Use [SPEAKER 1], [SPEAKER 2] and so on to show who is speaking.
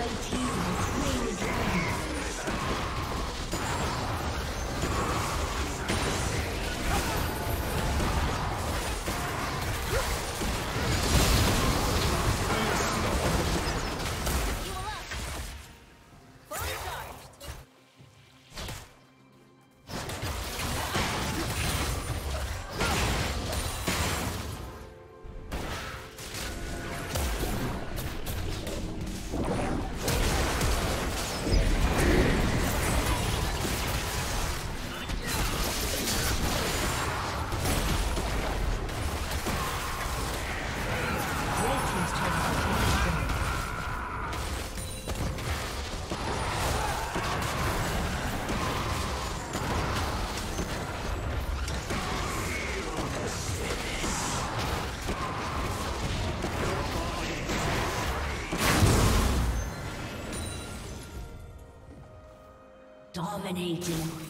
[SPEAKER 1] Red team. Dominating.